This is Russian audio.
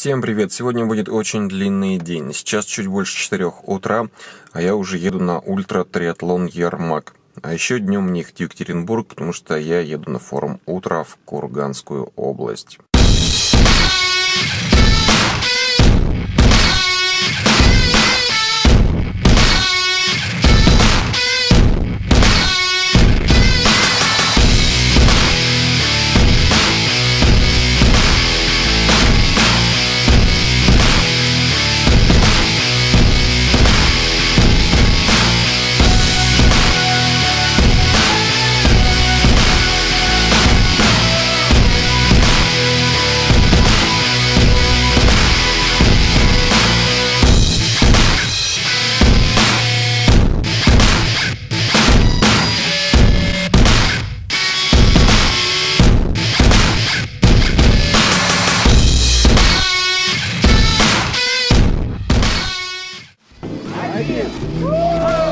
Всем привет! Сегодня будет очень длинный день. Сейчас чуть больше 4 утра, а я уже еду на ультра-триатлон Ермак. А еще днем ехать в Екатеринбург, потому что я еду на форум утра в Курганскую область. you.